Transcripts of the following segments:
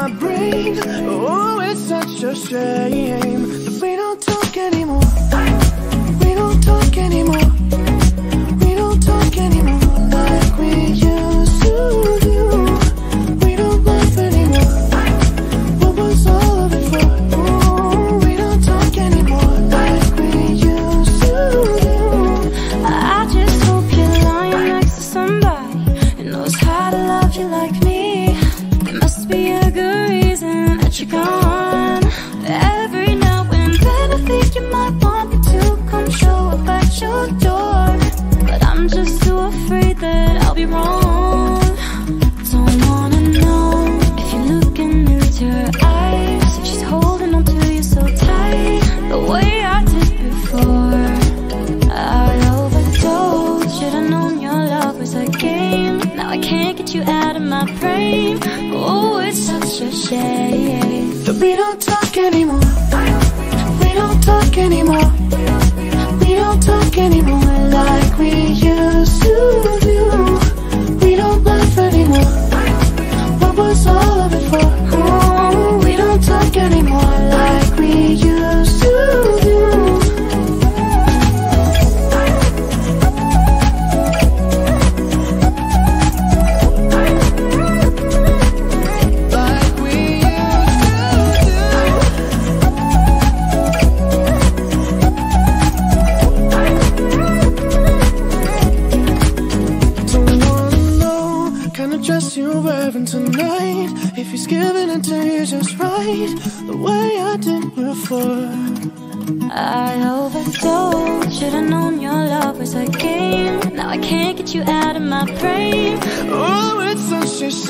my brain. Oh, it's such a shame that we don't talk anymore.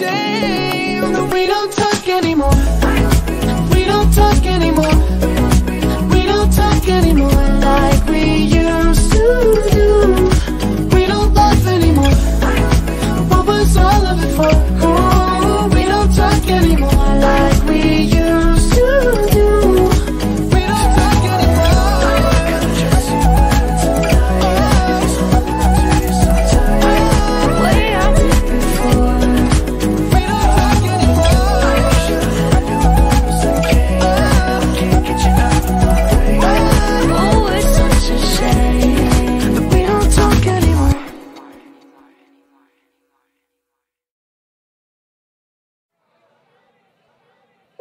shame that we don't talk anymore.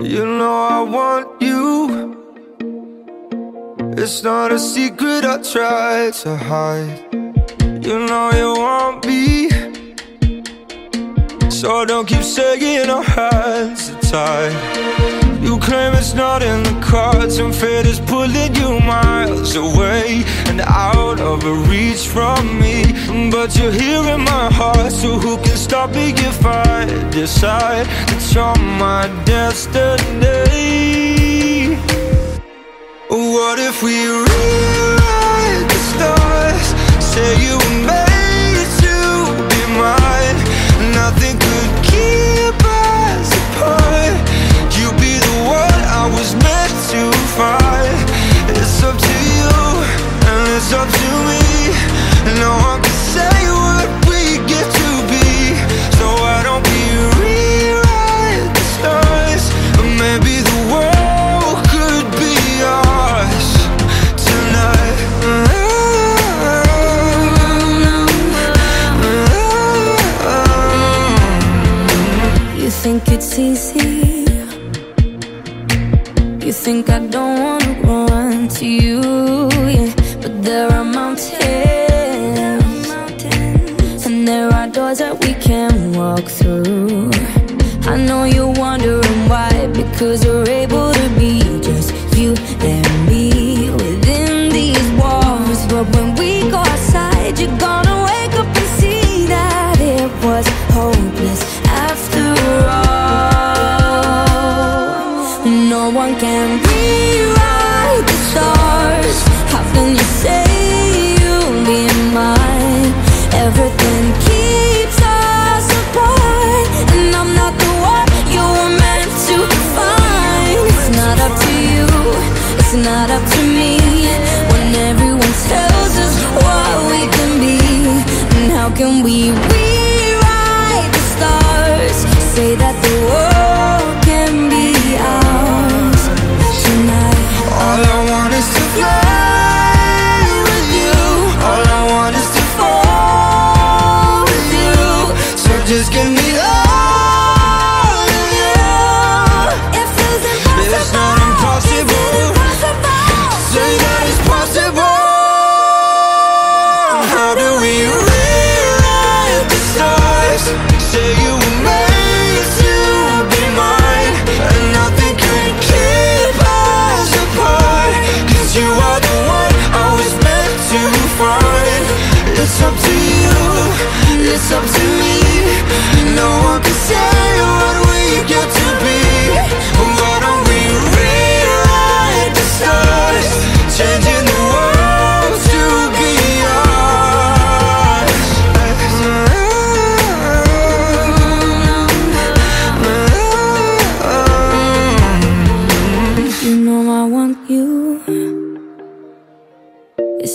You know I want you. It's not a secret I try to hide. You know you want me So don't keep saying our hands are tied you claim it's not in the cards And fate is pulling you miles away And out of reach from me. But you're here in my heart So who can stop me if I decide That you're my destiny? What if we rewrite the stars? Say you it's up to me. No one can say what we get to be. So don't rewrite the stars? Maybe the world could be ours Tonight. You think it's easy? You think I don't wanna run to you, yeah. But there are mountains And there are doors that we can walk through. I know you're wondering why Because we're able to be just you and me Within these walls. But when we it's not up to me. When everyone tells us what we can be And how can we rewrite the stars? Say that the world can be ours. Tonight All I want is to fly with you. All I want is to fall with you. So just give me up It's up to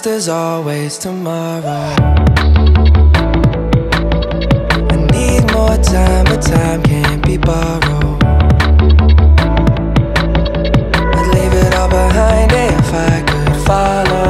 promise there's always tomorrow. I need more time, but time can't be borrowed. I'd leave it all behind if I could follow.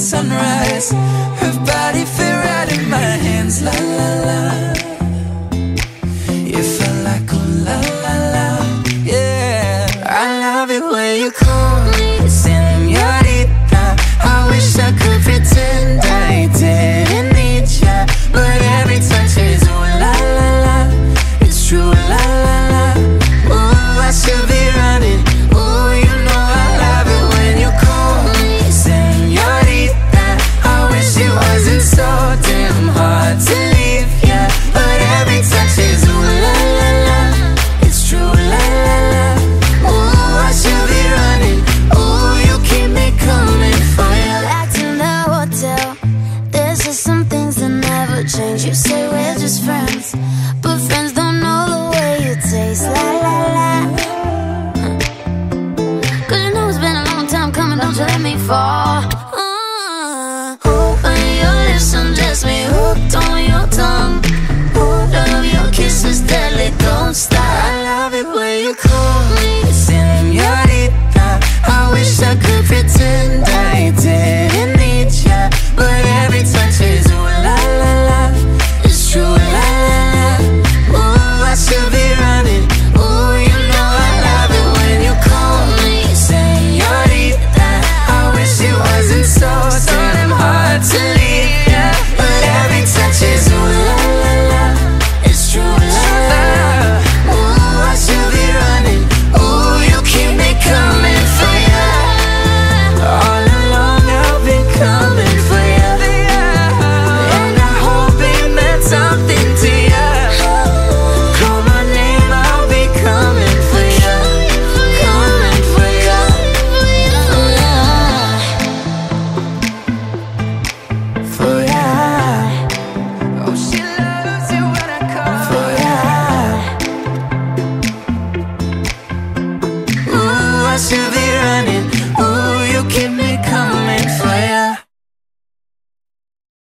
sunrise. Her body fit right in my hands like.